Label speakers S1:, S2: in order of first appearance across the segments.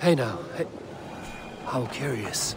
S1: Hey now, hey. How curious.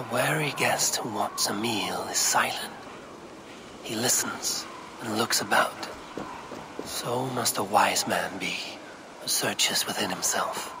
S1: A wary guest who wants a meal is silent. He listens and looks about. So must a wise man be, who searches within himself.